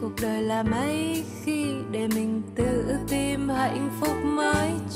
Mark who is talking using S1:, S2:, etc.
S1: cuộc đời là mấy khi để mình tự tìm hạnh phúc mới cho